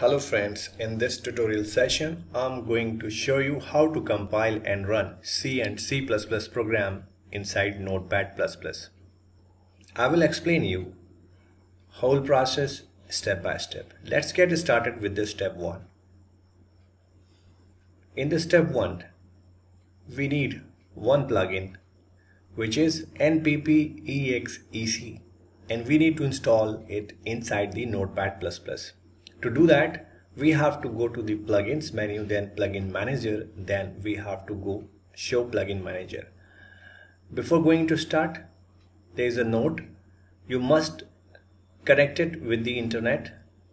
Hello friends, in this tutorial session I'm going to show you how to compile and run C and C++ program inside Notepad++. I will explain you whole process step by step. Let's get started with this step 1. In the step 1 we need one plugin which is nppexec and we need to install it inside the Notepad++. To do that, we have to go to the plugins menu, then plugin manager, then we have to go show plugin manager. Before going to start, there is a note. You must connect it with the internet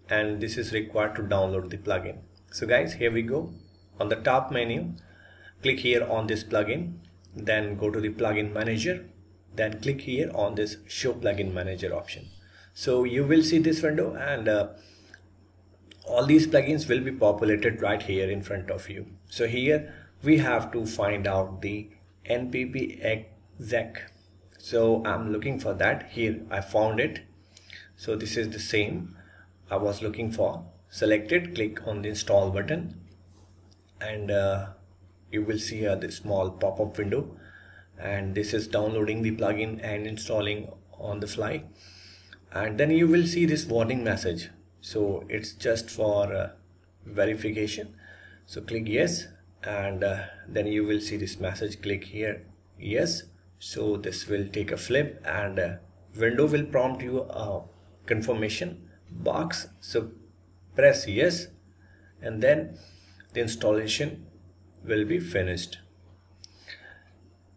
and this is required to download the plugin. So guys, here we go. On the top menu, click here on this plugin, then go to the plugin manager, then click here on this show plugin manager option. So you will see this window and uh, all these plugins will be populated right here in front of you. So here we have to find out the npp exec. So i'm looking for that. Here i found it. So this is the same i was looking for. Select it click on the install button and uh, you will see uh, this small pop-up window. And this is downloading the plugin and installing on the fly. And then you will see this warning message so it's just for uh, verification. So click yes and uh, then you will see this message click here yes. So this will take a flip and uh, window will prompt you a confirmation box. So press yes and then the installation will be finished.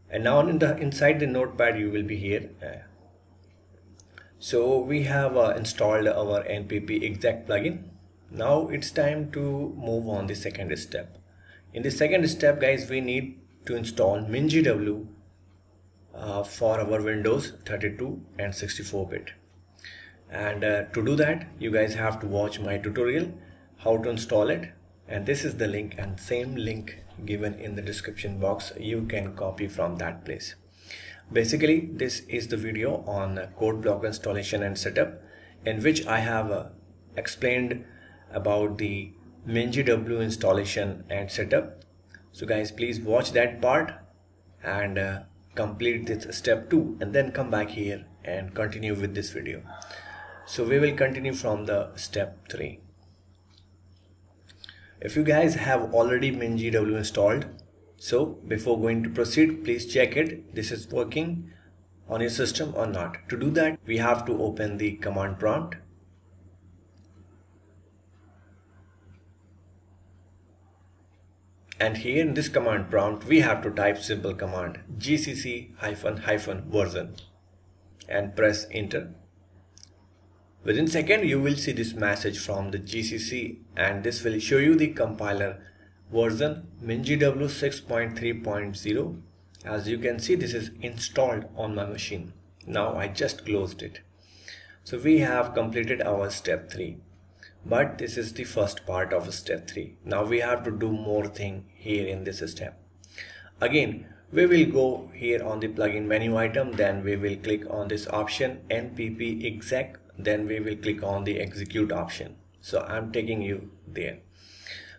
And now in the inside the notepad you will be here uh, so we have uh, installed our npp exec plugin. Now it's time to move on the second step. In the second step guys we need to install mingw uh, for our windows 32 and 64 bit. And uh, to do that you guys have to watch my tutorial how to install it. And this is the link and same link given in the description box. You can copy from that place Basically, this is the video on code block installation and setup in which I have uh, explained about the MinGW installation and setup. So guys, please watch that part and uh, complete this step 2 and then come back here and continue with this video. So we will continue from the step 3. If you guys have already MinGW installed, so before going to proceed, please check it. This is working on your system or not. To do that, we have to open the command prompt. And here in this command prompt, we have to type simple command gcc hyphen hyphen version and press enter. Within second, you will see this message from the GCC and this will show you the compiler version MinGW 6.3.0 as you can see this is installed on my machine. Now I just closed it. So we have completed our step 3 but this is the first part of step 3 now we have to do more thing here in this step. Again we will go here on the plugin menu item. Then we will click on this option npp exec. Then we will click on the execute option. So I'm taking you there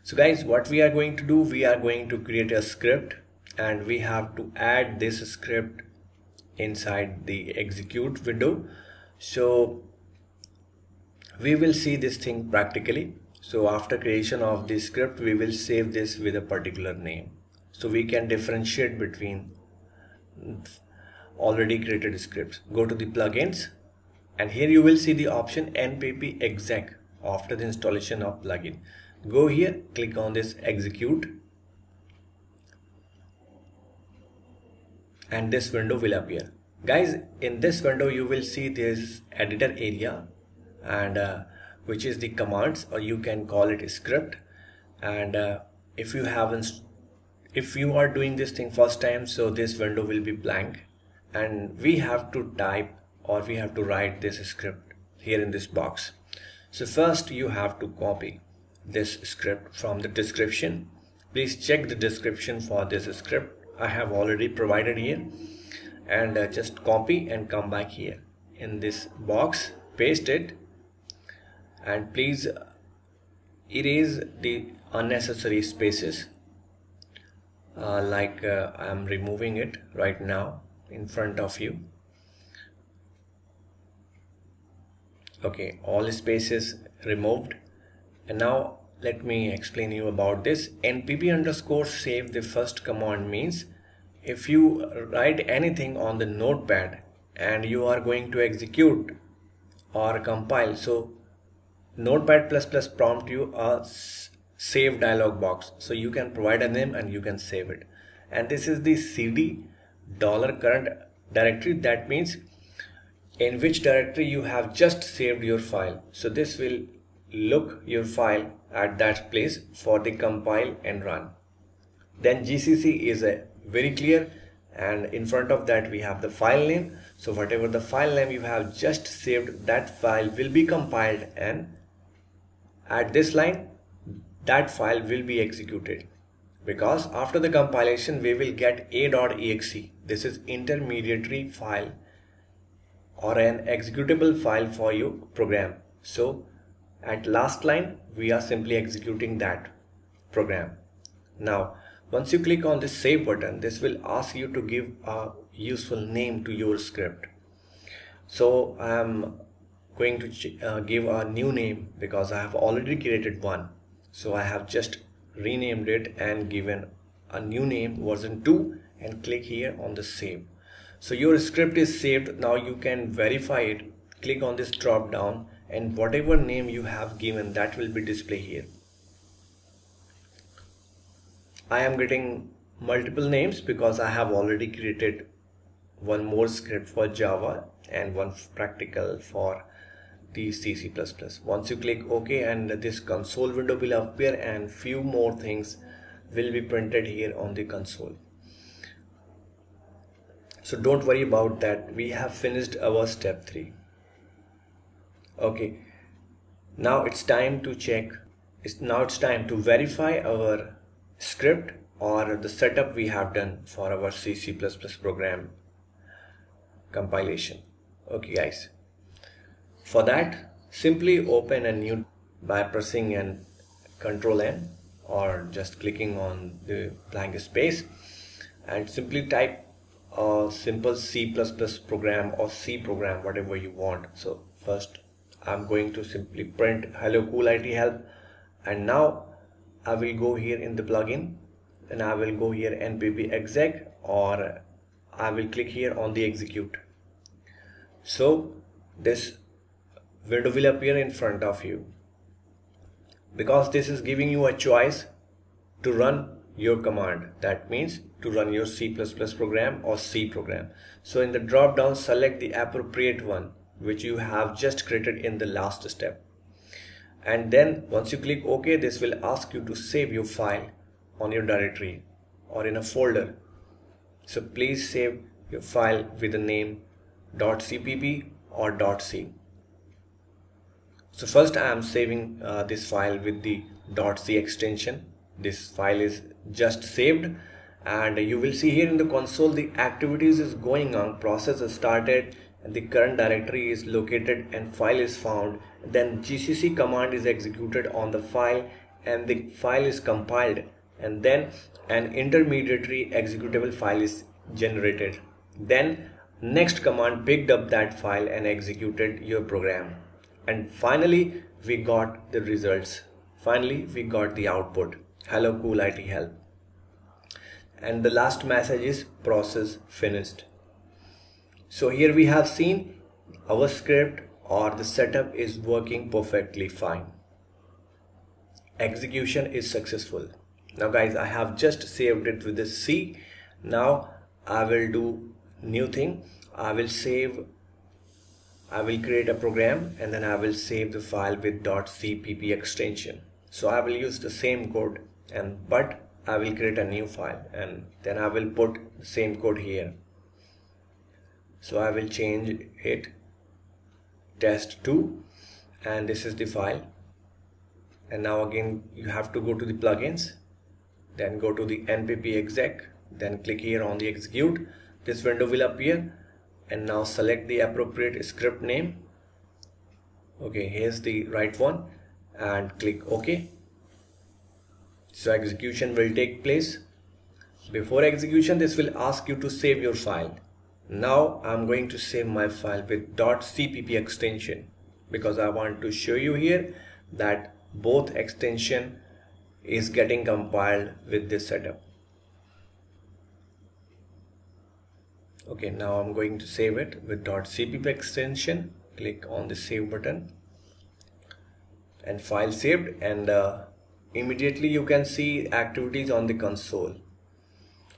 so guys what we are going to do we are going to create a script and we have to add this script inside the execute window. So we will see this thing practically. So after creation of the script we will save this with a particular name. So we can differentiate between already created scripts. Go to the plugins and here you will see the option npp exec after the installation of plugin go here click on this execute. And this window will appear. Guys in this window you will see this editor area and uh, which is the commands or you can call it script. And uh, if you haven't if you are doing this thing first time so this window will be blank. And we have to type or we have to write this script here in this box. So first you have to copy this script from the description. Please check the description for this script. I have already provided here. And uh, just copy and come back here in this box. Paste it. And please erase the unnecessary spaces. Uh, like uh, I am removing it right now in front of you. Okay all spaces removed and now let me explain you about this. Npp underscore save the first command means if you write anything on the notepad and you are going to execute or compile so notepad plus plus prompt you a save dialog box. So you can provide a name and you can save it. And this is the cd dollar current directory. That means in which directory you have just saved your file. So this will look your file at that place for the compile and run. Then gcc is a very clear and in front of that we have the file name. So whatever the file name you have just saved that file will be compiled and at this line that file will be executed. Because after the compilation we will get a.exe this is intermediary file or an executable file for your program. So at last line we are simply executing that program. Now once you click on the save button this will ask you to give a useful name to your script. So I am going to uh, give a new name because I have already created one. So I have just renamed it and given a new name version 2 and click here on the save. So your script is saved. Now you can verify it. Click on this drop down and whatever name you have given that will be displayed here. I am getting multiple names because I have already created one more script for Java and one practical for the C. Once you click OK and this console window will appear and few more things will be printed here on the console. So don't worry about that. We have finished our step 3 okay. Now it's time to check it's now it's time to verify our script or the setup we have done for our C C++ program compilation. Okay guys. For that simply open a new by pressing and control N or just clicking on the blank space and simply type a simple C++ program or C program whatever you want. So first I'm going to simply print hello cool IT help. And now I will go here in the plugin. And I will go here npp exec or I will click here on the execute. So this window will appear in front of you. Because this is giving you a choice to run your command. That means to run your C++ program or C program. So in the drop down select the appropriate one which you have just created in the last step. And then once you click OK this will ask you to save your file on your directory or in a folder. So please save your file with the name .cpp or .c so first I am saving uh, this file with the .c extension. This file is just saved. And you will see here in the console the activities is going on. Process is started the current directory is located and file is found. Then gcc command is executed on the file and the file is compiled. And then an intermediary executable file is generated. Then next command picked up that file and executed your program. And finally we got the results. Finally we got the output. Hello cool IT help. And the last message is process finished so here we have seen our script or the setup is working perfectly fine. Execution is successful. Now guys I have just saved it with the C. Now I will do new thing. I will save I will create a program and then I will save the file with .cpp extension. So I will use the same code and but I will create a new file and then I will put the same code here so I will change it test2 and this is the file. And now again you have to go to the plugins then go to the npp exec then click here on the execute. This window will appear. And now select the appropriate script name. Okay here's the right one and click ok. So execution will take place. Before execution this will ask you to save your file now I'm going to save my file with .cpp extension because I want to show you here that both extension is getting compiled with this setup. Okay now I'm going to save it with .cpp extension. Click on the save button and file saved and uh, immediately you can see activities on the console.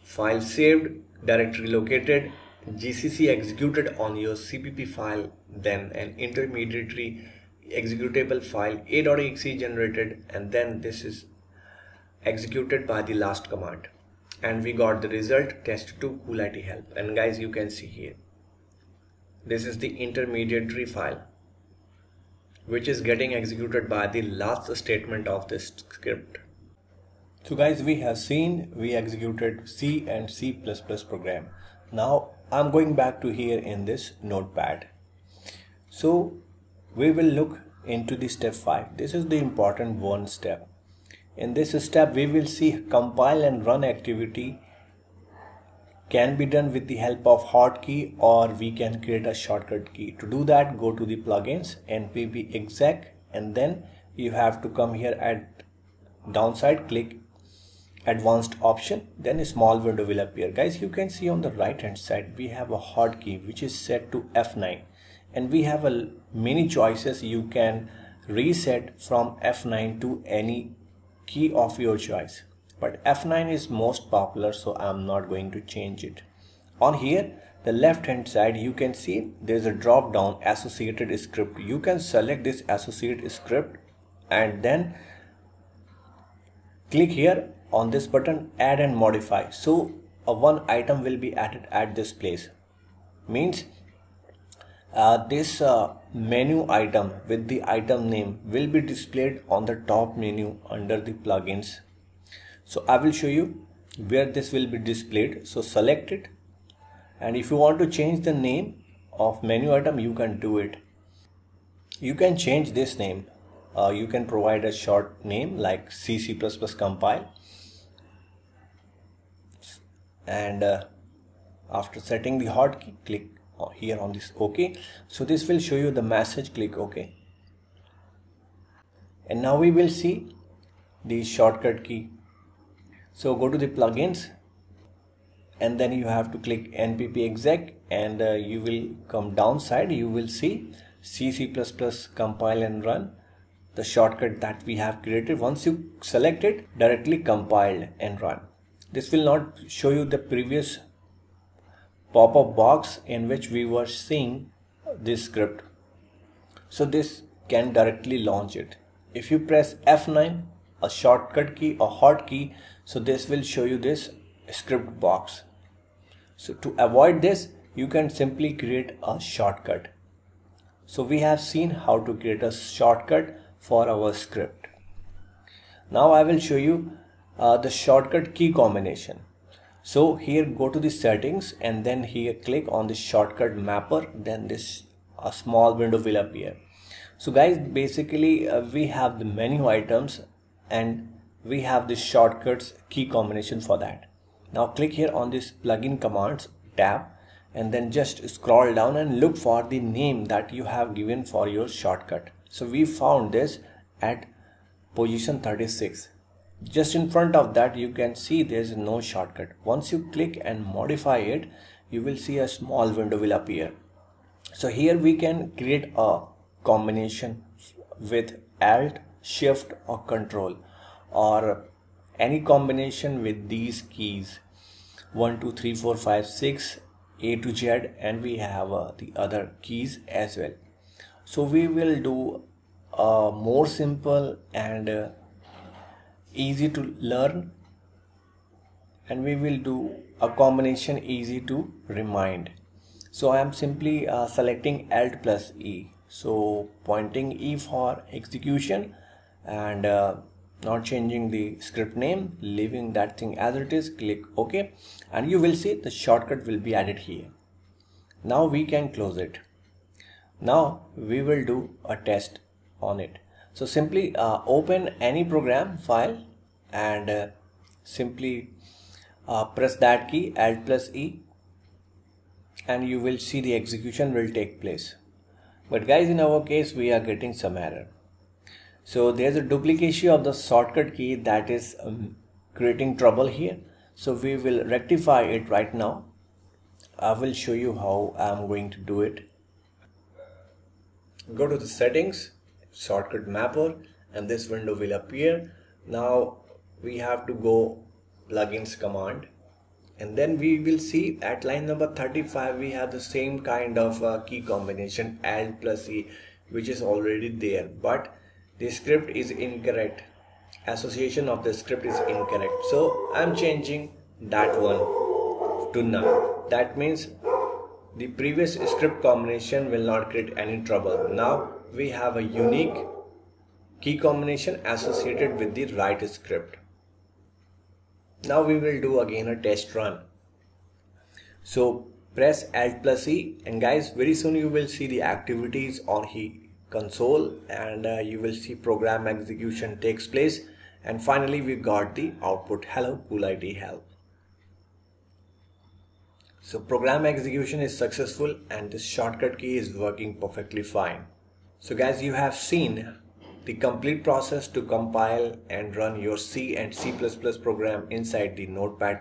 File saved directory located gcc executed on your cpp file then an intermediary executable file a.exe generated and then this is executed by the last command. And we got the result test2 cool IT help. And guys you can see here. This is the intermediary file which is getting executed by the last statement of this script. So guys we have seen we executed C and C++ program. Now I'm going back to here in this notepad. So we will look into the step 5 this is the important one step. In this step, we will see compile and run activity can be done with the help of hotkey or we can create a shortcut key. To do that, go to the plugins, npp exec, and then you have to come here at downside, click advanced option, then a small window will appear. Guys, you can see on the right hand side, we have a hotkey which is set to F9 and we have a many choices you can reset from F9 to any key of your choice. But F9 is most popular so I'm not going to change it. On here the left hand side you can see there's a drop down associated script. You can select this associated script and then click here on this button add and modify. So one item will be added at this place. Means uh, this uh, menu item with the item name will be displayed on the top menu under the plugins. So I will show you where this will be displayed. So select it. And if you want to change the name of menu item you can do it. You can change this name. Uh, you can provide a short name like C C++ compile and uh, after setting the hotkey click here on this ok. So this will show you the message. Click ok. And now we will see the shortcut key. So go to the plugins. And then you have to click npp exec. And uh, you will come downside. You will see c c++ compile and run. The shortcut that we have created once you select it directly compiled and run this will not show you the previous pop-up box in which we were seeing this script. So this can directly launch it. If you press F9, a shortcut key or hotkey, so this will show you this script box. So to avoid this, you can simply create a shortcut. So we have seen how to create a shortcut for our script. Now I will show you uh, the shortcut key combination. So here go to the settings and then here click on the shortcut mapper then this a small window will appear. So guys basically uh, we have the menu items and we have the shortcuts key combination for that. Now click here on this plugin commands tab and then just scroll down and look for the name that you have given for your shortcut. So we found this at position 36 just in front of that you can see there's no shortcut. Once you click and modify it you will see a small window will appear. So here we can create a combination with alt shift or control or any combination with these keys. 1 2 3 4 5 6 a to z and we have uh, the other keys as well. So we will do a more simple and uh, easy to learn and we will do a combination easy to remind. So I am simply uh, selecting alt plus E. So pointing E for execution and uh, not changing the script name leaving that thing as it is click OK and you will see the shortcut will be added here. Now we can close it. Now we will do a test on it so simply uh, open any program file and uh, simply uh, press that key alt plus e and you will see the execution will take place. But guys in our case we are getting some error. So there's a duplication of the shortcut key that is um, creating trouble here. So we will rectify it right now. I will show you how I'm going to do it. Go to the settings shortcut mapper and this window will appear. Now we have to go plugins command and then we will see at line number 35 we have the same kind of uh, key combination alt plus e which is already there but the script is incorrect. Association of the script is incorrect. So i'm changing that one to none. That means the previous script combination will not create any trouble. Now we have a unique key combination associated with the right script. Now we will do again a test run. So press alt plus e and guys very soon you will see the activities on the console and uh, you will see program execution takes place. And finally we got the output. Hello cool IT help. So program execution is successful and this shortcut key is working perfectly fine so guys you have seen the complete process to compile and run your C and C++ program inside the Notepad++.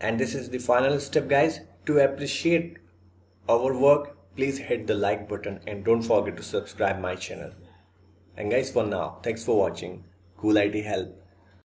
And this is the final step guys. To appreciate our work, please hit the like button and don't forget to subscribe my channel. And guys for now, thanks for watching. Cool IT help.